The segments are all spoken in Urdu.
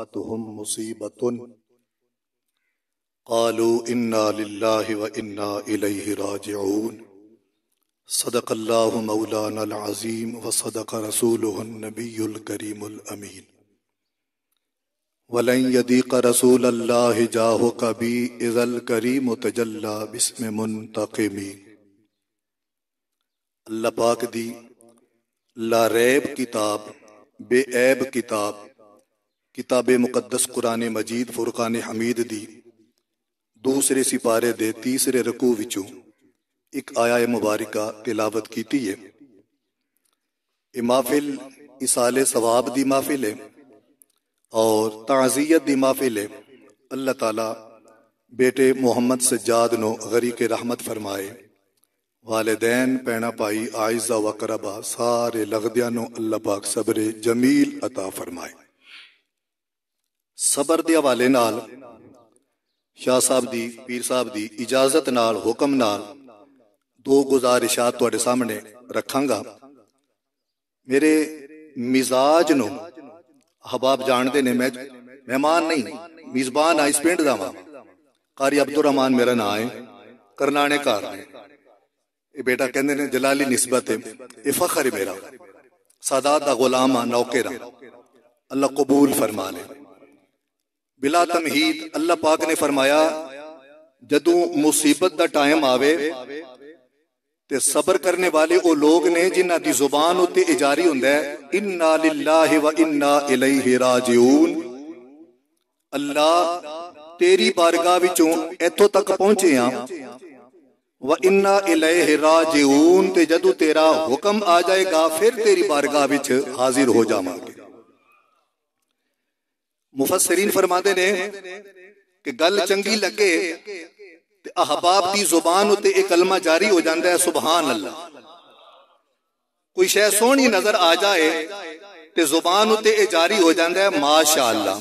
أصابتهم مصيبة۔ قالوا إنا لله وإنا إليه راجعون۔ صدق الله مولانا العظيم وصدق رسوله النبي الكريم الأمين ولن يضيق رسول الله جاهك بي إذا الكريم تجلى باسم منتقم۔ اللہ پاک دی لا ریب کتاب، بے عیب کتاب کتاب مقدس قرآن مجید فرقان حمید دی. دوسرے سپارے دے تیسرے رکوع وچوں ایک آیا مبارکہ تلاوت کیتی ہے۔ یہ محفل اسال ثواب دی محفل ہے اور تعزیت دی محفل ہے۔ اللہ تعالی بیٹے محمد سجاد نو غریق رحمت فرمائے۔ والدین، پینا پائی آئزہ و کربا سارے لغدیاں نو اللہ پاک صبر جمیل عطا فرمائے۔ صبر دے حوالے نال شاہ صاحب دی، پیر صاحب دی اجازت نال، حکم نال دو گزارشات تواڈے سامنے رکھاں گا۔ میرے مزاج نو حباب جان دے نے، میں مہمان نہیں، میزبان آئیس پینڈ دا ماں قاری عبدالرحمن میرا نا ہے، کرنانے کار نے یہ بیٹا کہندے نے، جلالی نسبت ہے یہ فخر ہے میرا۔ سادات دا غلام نوکرا اللہ قبول فرما لے بلا تمہید اللہ پاک نے فرمایا جدو مصیبت دا ٹائم آوے تے صبر کرنے والے او لوگ نے جنہ دی زبان ہوتے اجاری ہوں ہے، انا للہ و انا الیہ راجعون۔ اللہ تیری بارگاہ وچوں ایتھوں تک پہنچے ہاں۔ و انا الیہ راجعون تے جدو تیرا حکم آ جائے گا، پھر تیری بارگاہ وچ حاضر ہو جاواں گے۔ مفسرین فرماتے نے کہ گل چنگی لگے تے احباب دی زبان ہوتے ایک کلمہ جاری ہو جاندہ ہے، سبحان اللہ۔ کوئی شے سونی نظر آ جائے تے زبان ہوتے اے جاری ہو جاندہ ہے، ماشاءاللہ۔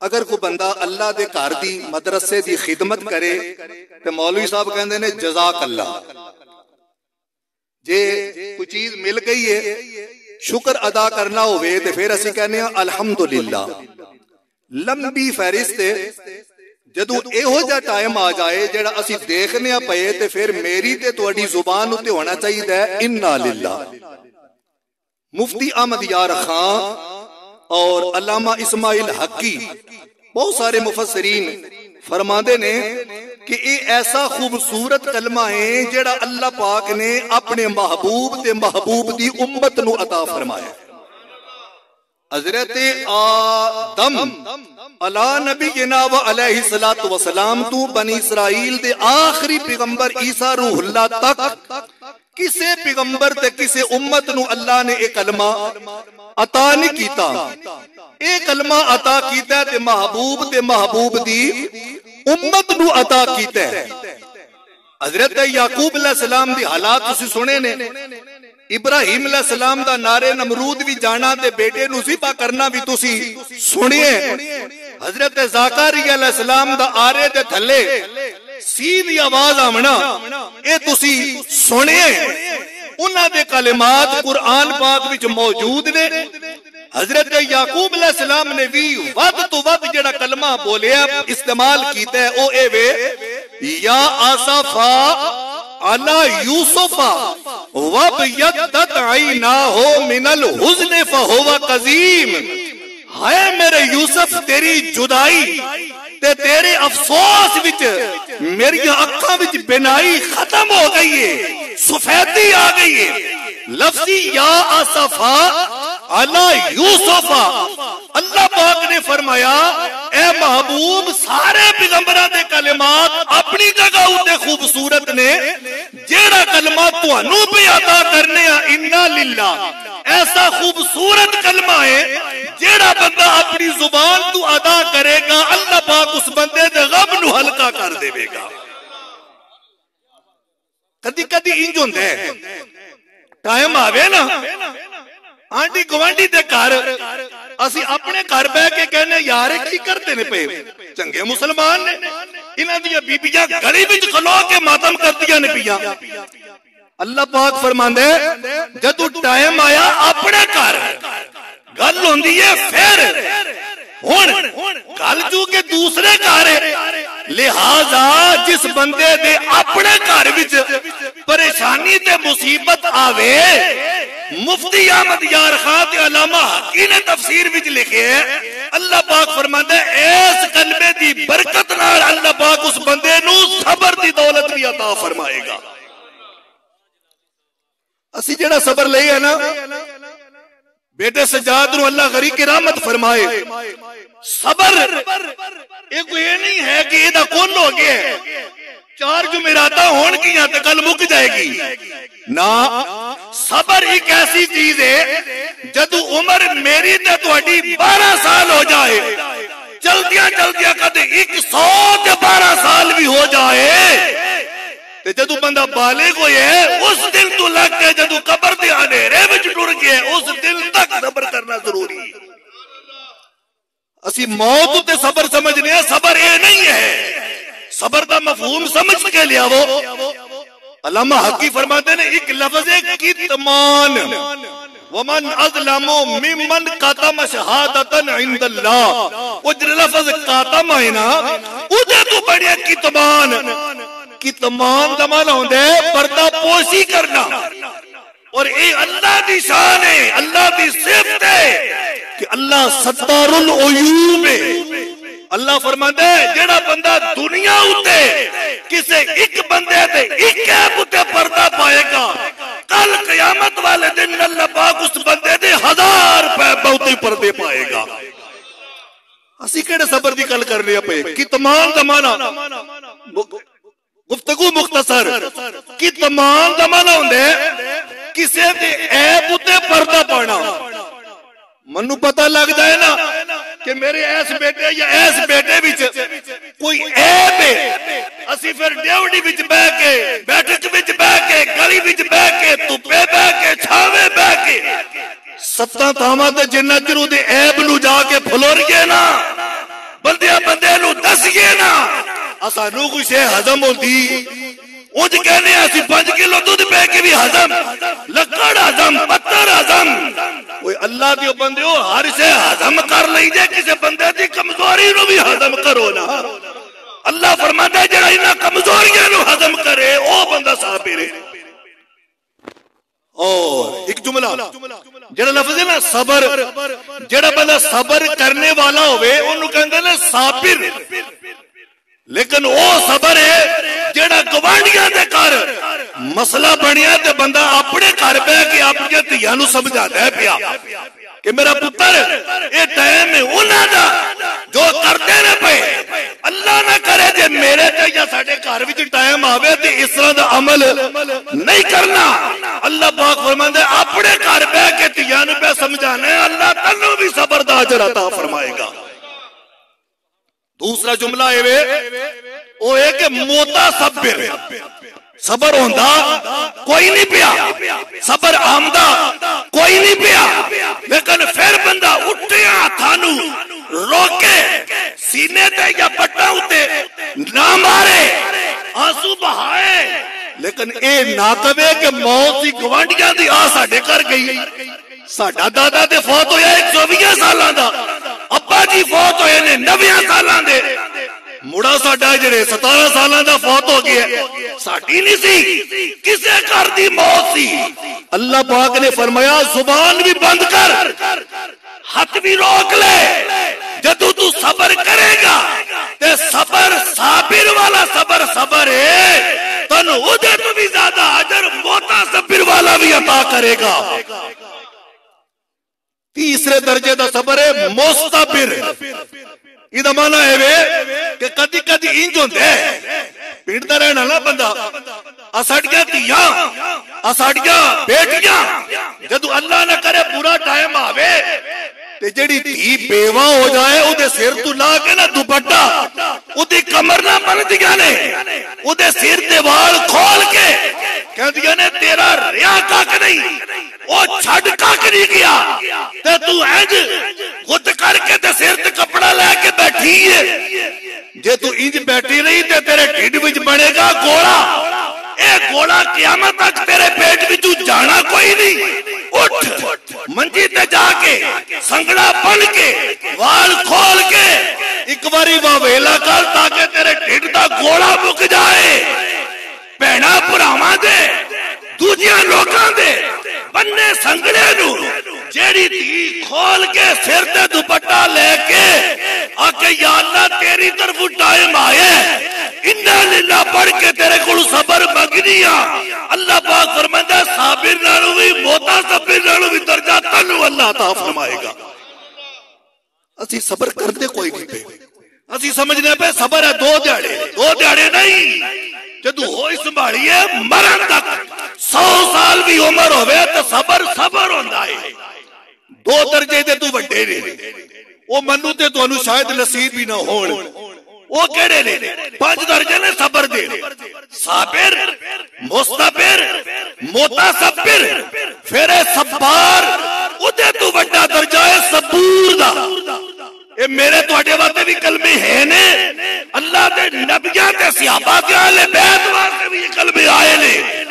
اگر کوئی بندہ اللہ دے کار دی، مدرسے دی خدمت کرے تے مولوی صاحب کہندے نے، جزاک اللہ۔ جے کوئی چیز مل گئی ہے شکر ادا کرنا ہوئے تے پھر اسی کہنے ہیں الحمدللہ۔ لمبی فہرست جدو اے ہو جا ٹائم آ جائے جڑا اسی دیکھنے پئے تے پھر میری تے تواڈی زبان تے ہونا چاہیے ہے۔ انا للہ۔ مفتی احمد یار خان اور علامہ اسماعیل حقی، بہت سارے مفسرین فرماندے نے کہ اے ایسا خوبصورت کلمہ ہے جڑا اللہ پاک نے اپنے محبوب تے محبوب دی امت نو عطا فرمایا حضرت آدم اللہ نبی جناب علیہ السلام تو بنی اسرائیل دے آخری پیغمبر عیسیٰ روح اللہ تک کسے پیغمبر تے کسے امت نو اللہ نے ایک کلمہ عطا نہیں کیتا۔ ایک کلمہ عطا کیتا ہے تے محبوب تے محبوب دی امت نو عطا کیتا ہے۔ حضرت یعقوب علیہ السلام دی حالات تسی سنے نے۔ ابراہیم علیہ السلام دا نعرے نمرود بھی جانا تے بیٹے نو زبا کرنا بھی تسی سنیے حضرت زاکاری علیہ السلام دا آرے دے تھلے سیدھی آواز آمنا۔ اے تسی سنیے انہ دے کلمات قرآن پاک وچ موجود نے۔ حضرت یعقوب علیہ السلام نے بھی ود تو ود جڑا کلمہ بولیا استعمال کیتا ہے، او اے وے، یا آصفا علی یوسفا وب یدت عیناہو من الحزن فہو قزیم۔ ہائے میرے یوسف، تیری جدائی تے تیرے افسوس وچ میری اکھاں وچ بینائی ختم ہو گئی ہے، سفیدی آ گئی ہے۔ لفظی یا آصفا علی یوسفا اللہ پاک نے فرمایا، اے محبوب، سارے پیغمبران دے کلمات اپنی جگہ ہوتے خوبصورت نے، جیڑا کلمہ تو انو پہ عطا کرنے انا للہ ایسا خوبصورت کلمہ ہے جیڑا بندہ اپنی زبان تو ادا کرے گا، اللہ پاک اس بندے دے غم نو ہلکا کر دے گا۔ کدی کدی انج ہوندے ٹائم آوے نا۔ آنٹی گوانڈی دے گھر اسی اپنے گھر بہ کے کہنے، یار کی کرتے نے پے۔ چنگے مسلمان نے۔ انہاں دی بیبیاں گلی وچ کھلو کے ماتم کردیاں نے پیاں اللہ پاک فرماندے، جدو ٹائم آیا اپنے گھر، گل ہوندی ہے پھر۔ دوسرے گھر لہذا جس بندے دے اپنے گھر وچ پریشانی تے مصیبت آوے، مفتی احمد یار خان تے علامہ حقی نے تفسیر وچ لکھے اللہ پاک فرماندا ہے اس کلمے دی برکت نال اللہ پاک اس بندے نو صبر دی دولت بھی عطا فرمائے گا۔ اسی جڑا صبر لئی ہے نا، بیٹے سجاد نو اللہ غری کی رحمت فرمائے۔ صبر ایک یہ نہیں ہے کہ یہ کون ہو گیا چار جمعراتا ہون کی یہاں تک کل مک جائے گی۔ نا صبر ایک ایسی چیز ہے، جدو عمر میری تے تو اڈی بارہ سال ہو جائے، چلدیاں چلدیاں کدے ایک سو تے بارہ سال بھی ہو جائے۔ تے جدو بندہ بالغ ہوئے، اس دن تو لگ کے جدو قبر دے اندھیرے وچ ٹر گئے، اس دن تک صبر کرنا ضروری ہے۔ اسی موت تے صبر سمجھنے ہیں، صبر اے نہیں ہے۔ صبر دا مفہوم سمجھ کے لیا وہ علامہ حقی فرماتے ہیں، ایک لفظ ہے، کتمان۔ ومن اظلم ممن قاتم شہادتا عند اللہ۔ وہ جو لفظ قاتم ہے نا ادھے تو بڑے کتمان۔ کتمان دمانا ہوں دے، پردہ پوشی کرنا۔ اور اے اللہ دی شان ہے، اللہ دی صفت ہے کہ اللہ ستار العیوب ہے۔ اللہ فرماندا ہے جڑا بندہ دنیا اتے، کسے ایک بندے تے ایک ایپ اتے پردہ پائے گا۔ کل قیامت والے دن اللہ پاک اس بندے دے ہزار پہ بہتی پردے پائے گا۔ اسی کیڑے صبر دی کل کر لیا پے کتمان دمانا گفتگو مختصر کتمان دمانا ہوندے، کسے دے ایپ اتے پردہ پانا منو پتہ لگ جائے نا کہ میرے ایس بیٹے یا ایس بیٹے بچ کوئی عیب ہے۔ اسی پھر ڈیوٹی بچ بہ کے، بیٹھک بچ بہ کے، گلی بچ بہ کے، تپے بہ کے، چھاوے بہ کے۔ ستاں تھاواں تے جنہ چرو دے عیب نو جا کے پھلور گئے نا بندے بندے نو دس گئے نا۔ اسا نو کوئی ہضم ہوندی؟ اونج کہنے اسی 5 کلو دودھ پہ کے بھی ہضم۔ لکڑ ہضم، پتھر ہضم۔ کوئی اللہ دیو بندے ہو ہر سے ہضم کر لئی جے، کسے بندے دی کمزوری نو بھی ہضم کرو نا۔ اللہ فرماتا ہے، جڑا انہاں کمزوریاں نو ہضم کرے، او بندہ صابر ہے اور ایک جملہ، جڑا لفظ ہے نا، صبر۔ جڑا بندہ صبر کرنے والا ہوئے، انہوں کہندے نے صابر۔ لیکن او صبر ہے جڑا گوانڈیاں دے کر مسئلہ بنیا تے بندہ اپنے گھر پہ کہ اپنی دھیاں نو سمجھاتا ہے پیا کہ میرا پتر اے ٹائم ہے انہاں دا جو کرتے نے پے۔ اللہ نہ کرے جے میرے تے یا ساڈے گھر وچ ٹائم آوے تے اس طرح دا عمل نہیں کرنا۔ اللہ پاک فرماندا ہے اپنے گھر پہ کہ دھیاں نو پہ سمجھانا ہے، اللہ تنو بھی صبر دا اجر عطا فرمائے گا۔ دوسرا جملہ ہے وہ ہے کہ موتا صبر۔ صبر ہوندا، کوئی نہیں پیا۔ صبر آمدہ کوئی نہیں پیا۔ لیکن پھر بندہ اٹھیا تھانو، روکے، سینے تے یا پٹا ہوتے نہ مارے، آنسو بہائے۔ لیکن اے نہ کہے کہ موت دی گوانڈیاں دی آ ساڈے کر گئی۔ ساڈا دادا تے فوت ہویا 120 سالاں دا۔ ابا جی فوت ہوئے 90 سالاں دے۔ مڑا ساڈا جڑے 17 سالاں دا فوت ہو گیا ساڈی نہیں سی، کسے کر دی موت سی۔ اللہ پاک نے فرمایا، زبان بھی بند کر ہاتھ بھی روک لے۔ جدو تو صبر کرے گا، تے صبر صابر والا صبر صبر ہے۔ تن ادھے تو بھی زیادہ اجر موتا صبر والا بھی عطا کرے گا۔ تیسرے درجے دا صبر ہے، مستبر۔ یہ مانا ہے وے کہ کدی کدی انج ہوندے پیڑتا رہنا نا بندہ اساڑیاں دیاں اساڑیاں بیٹیاں جدو اللہ نہ کرے پورا ٹائم آوے تے جڑی دھی بیوہ ہو جائے او دے سر تو لا نا دوپٹا او دی کمر نہ بن دیا نے او دے سر تے وال کھول کے کہہ دیا نے تیرا ریا کاک نہیں او چھڑ کاک نہیں گیا تے تو اینج خود کر کے تے سر تے کپڑا لے کے بیٹھی ہے۔ جے تو انج بیٹھی رہی تے تیرے ڈھڈ وچ بنے گا گوڑا اے گوڑا قیامت تک تیرے پیٹ وچوں جانا کوئی نہیں۔ اٹھ، منجی تے جا کے سنگڑا بن کے وال کھول کے ایک باری واویلا کر تاکہ تیرے ڈھڈ دا گوڑا مک جائے۔ بہنا پراواں دے دوجیاں لوکاں دے بننے سنگڑے نو جیڑی تھی کھول کے سر تے دوپٹا لے کے آکے یا اللہ تیری طرف ٹائم آئے انہا للہ پڑھ کے تیرے کل صبر مگنیا اللہ پاک فرمائے صابر نالو بھی موتا صبر نالو بھی درجہ تنو اللہ تا فرمائے گا۔ اسی صبر کرتے کوئی نہیں پہ۔ اسی سمجھنے پہ صبر ہے دو دیڑے دو دیڑے نہیں، جدو ہوئی سنبھاڑی ہے، مرن تک۔ سو سال بھی عمر ہوئے تو صبر صبر ہوندہ ہے۔ دو درجے دے تو وڈے نے۔ وہ منو تے تو انو شاید نصیب بھی نہ ہون۔ وہ کہڑے نے؟ پانچ درجے نے صبر دے۔ صابر، مستبر، متصبر۔ پھر صبار ادھے تو وڈا درجہ ہے صبور دا۔ اے میرے تو اڈے واسطے بھی کلمے ہیں نے۔ اللہ دے نبیاں تے صحابہ دے اہل بیت واسطے بھی کلمے آئے نے۔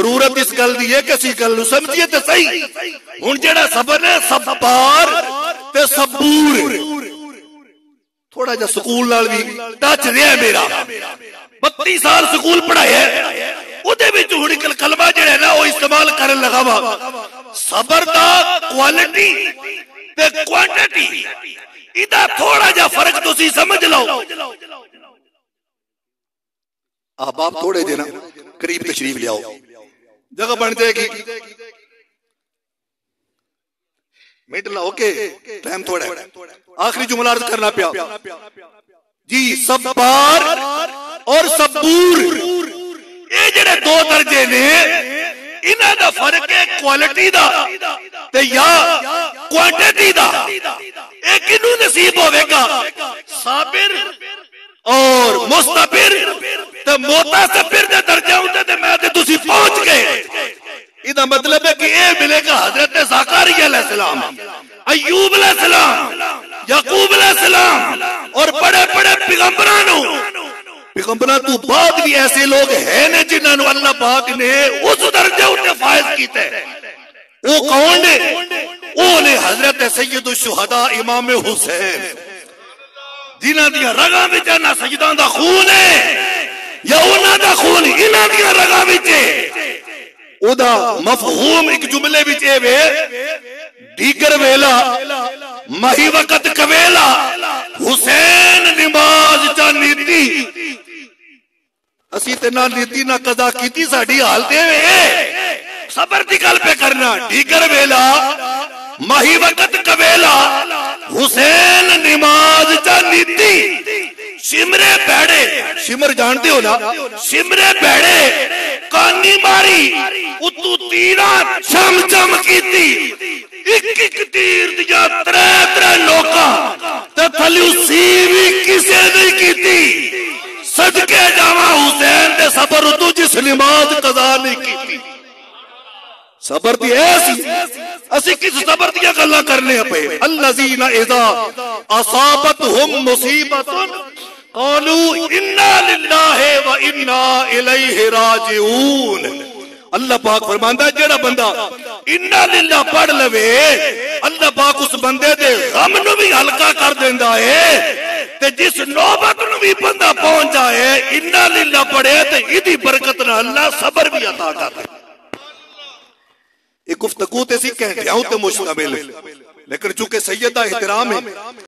ضرورت اس گل دی ہے کسی گل نو سمجھیے تے صحیح۔ ہن جڑا صبر ہے، صبار تے صبور۔ تھوڑا جا سکول نال بھی ٹچ رہا میرا۔ بتی سال سکول پڑھایا ہے۔ اودے وچ ہن کل کلمہ جڑا ہے نا وہ استعمال کرن لگا وا۔ صبر دا کوالٹی تے کوانٹٹی ایدا تھوڑا جا فرق تسی سمجھ لو۔ احباب تھوڑے دینا قریب تشریف لے آؤ جگہ بن جائے گی۔ منٹ لا اوکے، ٹائم تھوڑا ہے۔ آخری جملہ عرض کرنا پیا۔ جی سبار اور سبور اے جڑے دو درجے نے، انہاں دا فرق ہے کوالٹی دا تے یا کوانٹٹی دا۔ اے کینو نصیب ہوے گا۔ صابر اور مستبر تے متصبر دے درجے ہوندے تے میں تے تسی پہنچ گئے۔ ادا مطلب ہے کہ اے ملے گا حضرت زکریا علیہ السلام، ایوب علیہ السلام، یعقوب علیہ السلام، اور بڑے بڑے پیغمبراں نو پیغمبراں تو بعد بھی ایسے لوگ ہیں نے جنہاں نو اللہ پاک نے اس درجے اتے فائز کیتے۔ وہ کون نے؟ وہ نے حضرت سید الشہداء امام حسین۔ جنہاں دیا رگاں وچ نہ سجداں دا خون ہے یا انہاں دا خون انہاں دیا رگاں وچ او دا مفہوم ایک جملے وچ اے وے دیگر ویلا مہی وقت کویلا، حسین نماز چا نیتی۔ اسی تے نہ نیتی نہ قضا کیتی، ساڈی حالت اے صبر دی گل پہ کرنا دیگر ویلا مہی وقت کویلا حسین نماز چا نیتی شمرے بیڑے شمر جانتے ہو نا؟ شمرے بیڑے کانی ماری۔ اتو تیرا چم چم کیتی۔ ایک ایک تیر دیا ترے ترے لوکا تے تھلیو سی بھی کسے نہیں کیتی۔ صدقے جاوا حسین دے صبر اتو جس نماز قضا نہیں کیتی۔ صبر دی ایسی اسی۔ کس صبر دیا گلا کرنے پہ؟ الذین اذا اصابتهم مصیبت قالوا انا للہ و انا الیہ راجعون۔ اللہ پاک فرماندا ہے جڑا بندہ انا للہ پڑھ لوے، اللہ پاک اس بندے دے غم نو بھی ہلکا کر دیندا ہے، تے جس نوبت نو بھی بندہ پہنچ جائے انا للہ پڑھے تے ایدی برکت نہ اللہ صبر بھی عطا کرتا ہے ایک گفتگو تے سی کہتے ہوں تے مشتمل لیکن چونکہ سیدہ احترام ہے